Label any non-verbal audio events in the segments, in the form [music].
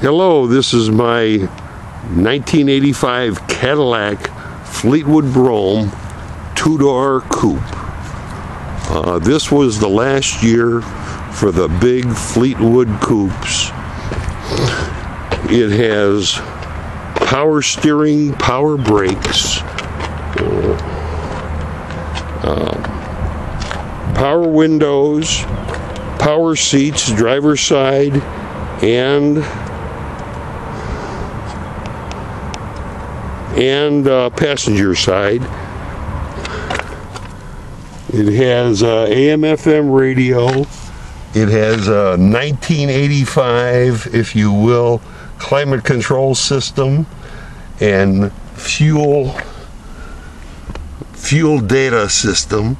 Hello, this is my 1985 Cadillac Fleetwood Brougham two-door coupe. Uh, this was the last year for the big Fleetwood coupes. It has power steering, power brakes, uh, power windows, power seats, driver's side, and and uh, passenger side. It has uh, AM FM radio. It has a 1985, if you will, climate control system and fuel fuel data system.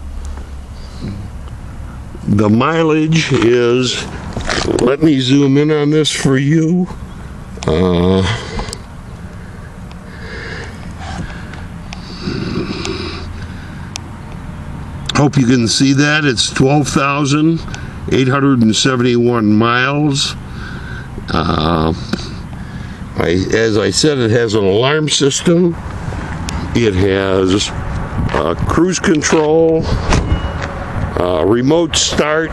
The mileage is, let me zoom in on this for you. Uh, Hope you can see that. It's 12,871 miles. Uh, I, as I said, it has an alarm system. It has uh, cruise control, uh, remote start,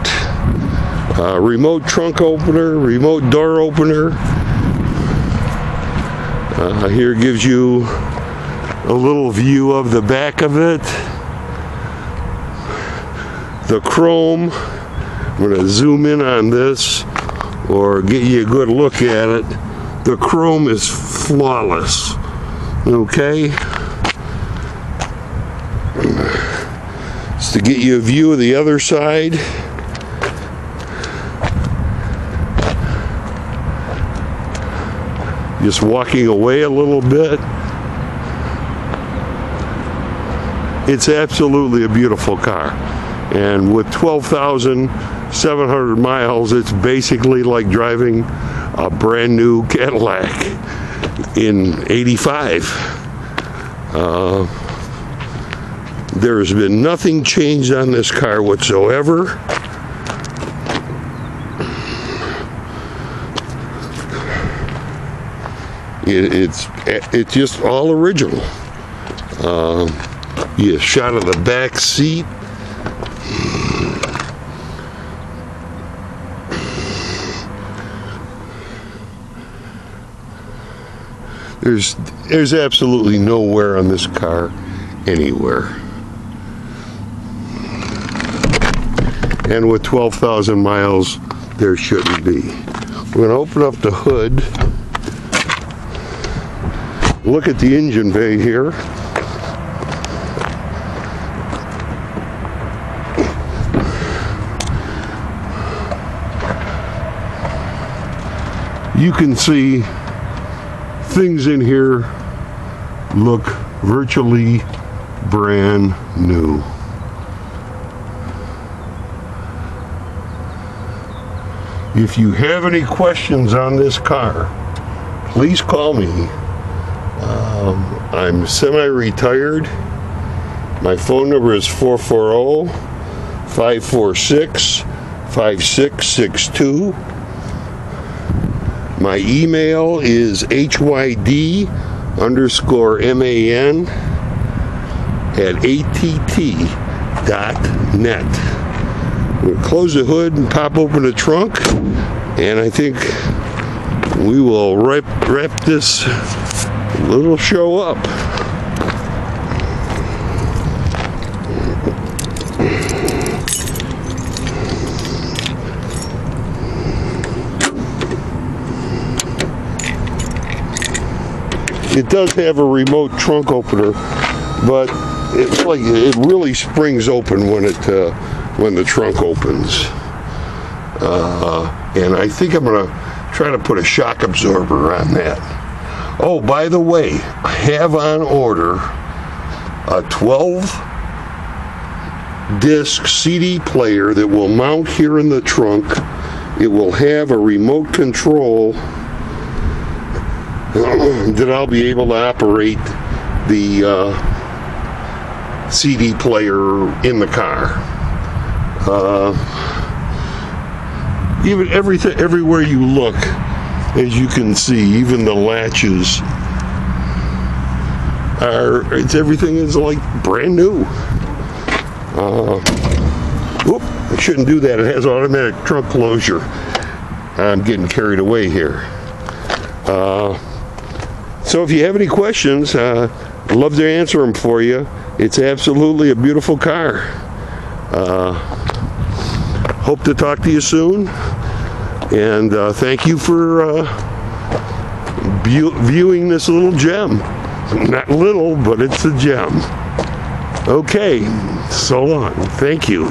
uh, remote trunk opener, remote door opener. Uh, here gives you a little view of the back of it the chrome. I'm going to zoom in on this or get you a good look at it. The chrome is flawless. Okay? Just to get you a view of the other side. Just walking away a little bit. It's absolutely a beautiful car. And with 12,700 miles, it's basically like driving a brand new Cadillac in 85. Uh, there has been nothing changed on this car whatsoever. It, it's it's just all original. Uh, you shot of the back seat There's there's absolutely nowhere on this car anywhere. And with 12,000 miles, there shouldn't be. We're to open up the hood. Look at the engine bay here. You can see things in here look virtually brand new. If you have any questions on this car, please call me. Um, I'm semi-retired. My phone number is 440 546 5662. My email is hyd underscore man at att.net. We'll close the hood and pop open the trunk, and I think we will wrap, wrap this little show up. It does have a remote trunk opener, but it's like it really springs open when it uh, when the trunk opens. Uh, and I think I'm gonna try to put a shock absorber on that. Oh, by the way, I have on order a 12 disc CD player that will mount here in the trunk. It will have a remote control [coughs] that I'll be able to operate the uh, CD player in the car. Uh, even everything, everywhere you look, as you can see, even the latches are, it's everything is like brand new. Uh, whoop, I shouldn't do that. It has automatic trunk closure. I'm getting carried away here. Uh, so if you have any questions, uh, I'd love to answer them for you. It's absolutely a beautiful car. Uh, hope to talk to you soon. And uh, thank you for uh, view- viewing this little gem. Not little, but it's a gem. Okay, so long. Thank you.